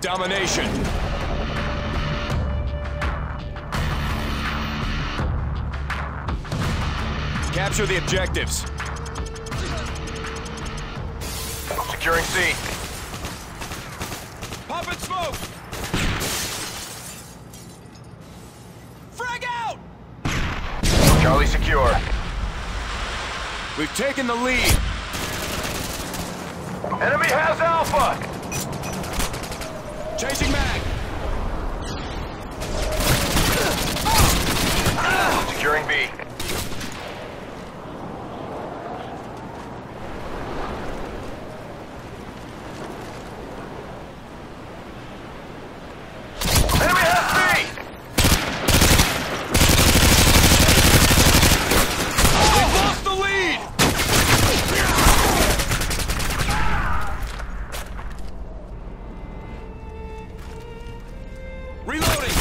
Domination. Capture the objectives. Securing C. Popping smoke! Frag out! Charlie secure. We've taken the lead. Enemy has Alpha! Changing mag. Securing B. Enemy has B! We've lost the lead! Reloading!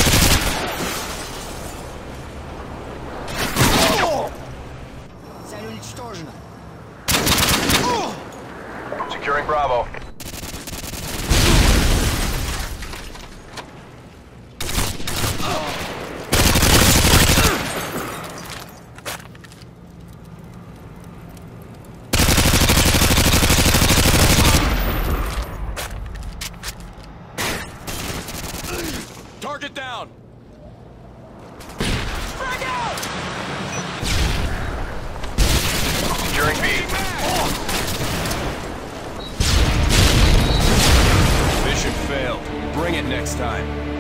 Цель уничтожена. Securing Bravo. Target down! Frag out! During B. Mission failed. Bring it next time.